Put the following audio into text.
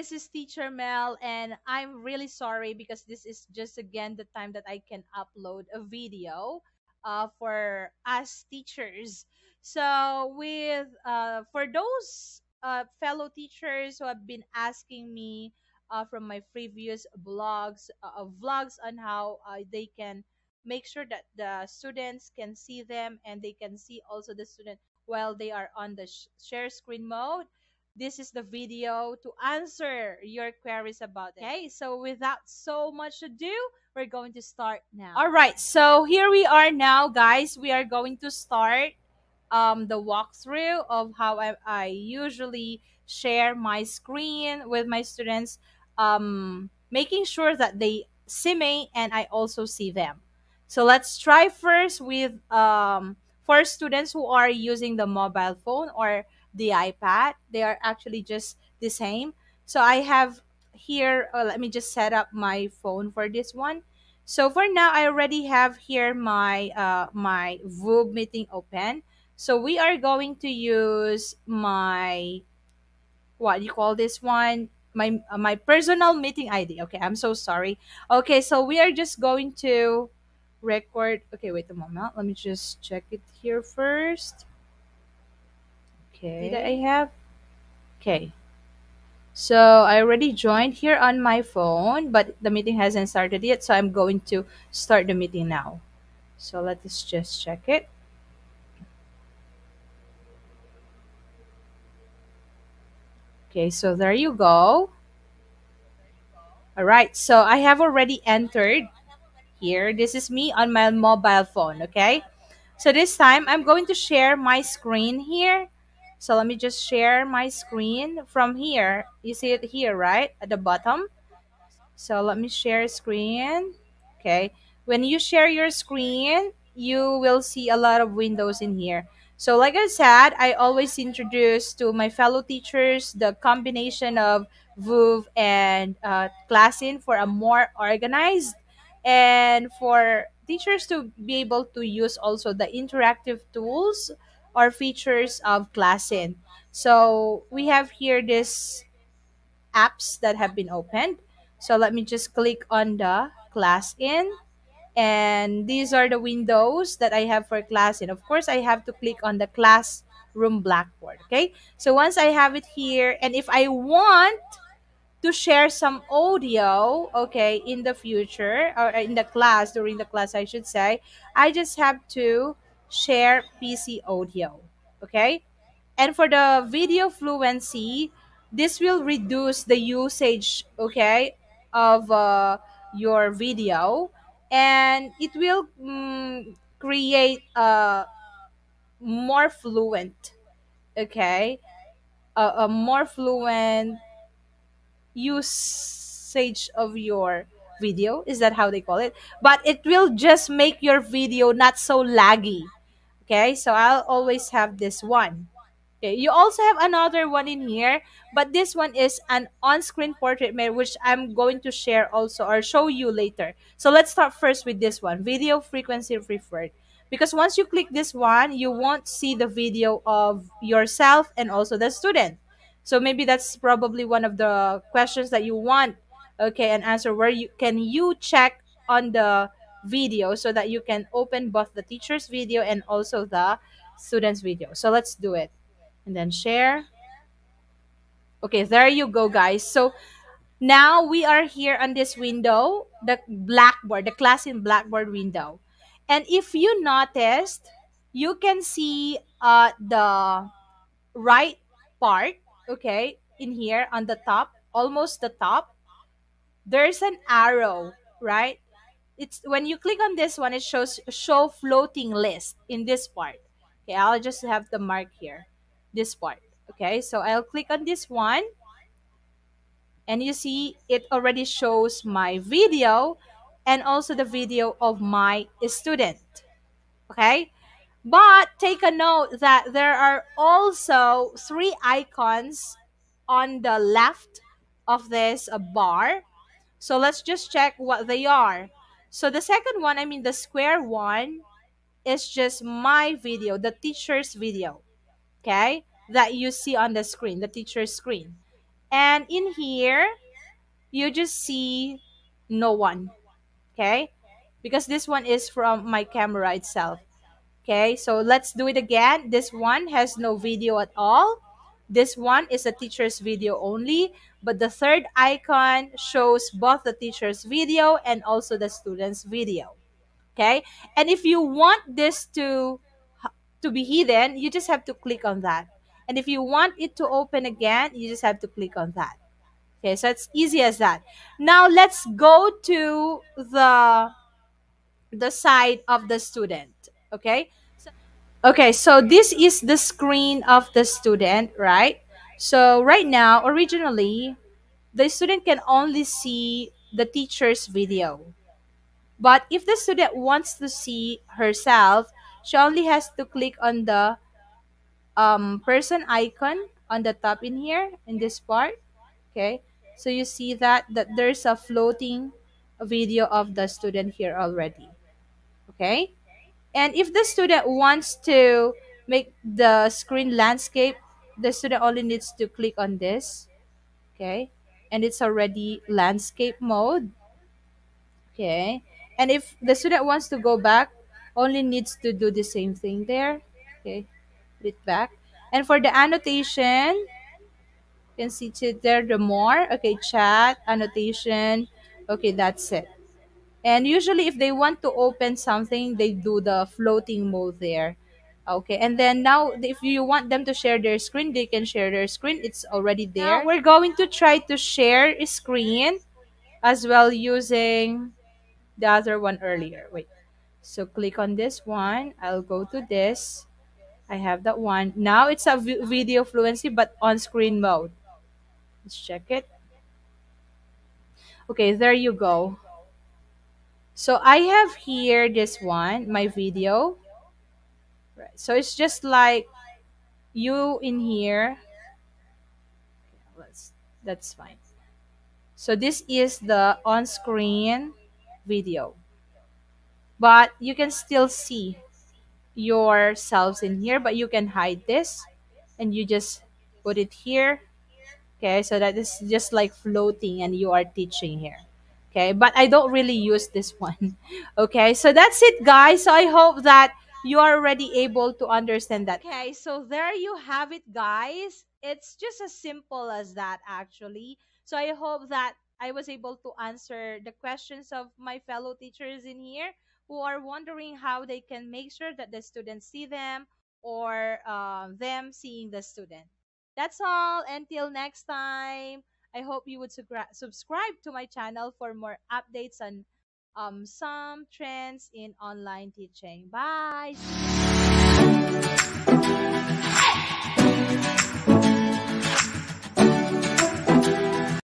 this is Teacher Mel, and I'm really sorry because this is just again the time that I can upload a video uh, for us teachers. So, with uh, for those uh, fellow teachers who have been asking me uh, from my previous blogs, uh, vlogs on how uh, they can make sure that the students can see them and they can see also the student while they are on the sh- share screen mode this is the video to answer your queries about it. Okay, so without so much ado, we're going to start now. All right, so here we are now, guys. We are going to start um, the walkthrough of how I, I usually share my screen with my students, um, making sure that they see me and I also see them. So let's try first with um, for students who are using the mobile phone or the iPad. They are actually just the same. So I have here, uh, let me just set up my phone for this one. So for now, I already have here my uh, my VooV meeting open. So we are going to use my, what you call this one? My, uh, my personal meeting ID. Okay, I'm so sorry. Okay, so we are just going to record. Okay, wait a moment. Let me just check it here first. Okay, that I have. Okay. So I already joined here on my phone, but the meeting hasn't started yet. So I'm going to start the meeting now. So let us just check it. Okay, so there you go. All right, so I have already entered here. This is me on my mobile phone, okay? So this time I'm going to share my screen here so let me just share my screen from here. You see it here, right? At the bottom. So let me share screen. Okay. When you share your screen, you will see a lot of windows in here. So like I said, I always introduce to my fellow teachers the combination of VooV and uh, Classin for a more organized and for teachers to be able to use also the interactive tools or features of Classin. So we have here this apps that have been opened. So let me just click on the Classin. And these are the windows that I have for Classin. Of course, I have to click on the classroom blackboard. Okay. So once I have it here, and if I want to share some audio, okay, in the future or in the class, during the class, I should say, I just have to share PC audio. Okay? And for the video fluency, this will reduce the usage, okay, of uh, your video and it will mm, create a more fluent, okay, a, a more fluent usage of your video. Is that how they call it? But it will just make your video not so laggy Okay, so I'll always have this one. Okay, you also have another one in here, but this one is an on-screen portrait mode, which I'm going to share also or show you later. So let's start first with this one, video frequency preferred. Because once you click this one, you won't see the video of yourself and also the student. So maybe that's probably one of the questions that you want, okay, an answer where you can you check on the video so that you can open both the teacher's video and also the student's video. So let's do it. And then share. Okay, there you go, guys. So now we are here on this window, the Blackboard, the Classin Blackboard window. And if you noticed, you can see uh, the right part, okay, in here on the top, almost the top. There's an arrow, right? It's when you click on this one, it shows show floating list in this part. Okay, I'll just have the mark here, this part. Okay, so I'll click on this one. And you see it already shows my video and also the video of my student. Okay, but take a note that there are also three icons on the left of this bar. So let's just check what they are. So the second one, I mean the square one, is just my video, the teacher's video, okay, that you see on the screen, the teacher's screen. And in here, you just see no one. Okay? Because this one is from my camera itself. Okay, so let's do it again. This one has no video at all. This one is a teacher's video only, but the third icon shows both the teacher's video and also the student's video. Okay, and if you want this to to be hidden, you just have to click on that. And if you want it to open again, you just have to click on that. Okay, so it's easy as that. Now let's go to the the side of the student. Okay, Okay, so this is the screen of the student, right? So right now, originally, the student can only see the teacher's video. But if the student wants to see herself, she only has to click on the um, person icon on the top in here, in this part. Okay, so you see that, that there's a floating video of the student here already. Okay, And if the student wants to make the screen landscape, the student only needs to click on this. Okay. And it's already landscape mode. Okay. And if the student wants to go back, only needs to do the same thing there. Okay. Put it back. And for the annotation, you can see there the more. Okay, chat, annotation. Okay, that's it. And usually, if they want to open something, they do the floating mode there. Okay, and then now, if you want them to share their screen, they can share their screen. It's already there. Now, we're going to try to share a screen as well using the other one earlier. Wait. So click on this one. I'll go to this. I have that one. Now it's a video fluency, but on screen mode. Let's check it. Okay, there you go. So I have here this one, my video. Right. So it's just like you in here. Let's that's fine. So this is the on-screen video. But you can still see yourselves in here, but you can hide this and you just put it here. Okay, so that is just like floating and you are teaching here. Okay, but I don't really use this one. Okay, so that's it, guys. So I hope that you are already able to understand that. Okay, so there you have it, guys. It's just as simple as that, actually. So I hope that I was able to answer the questions of my fellow teachers in here who are wondering how they can make sure that the students see them or uh, them seeing the student. That's all. Until next time. I hope you would subscribe to my channel for more updates on um, some trends in online teaching. Bye.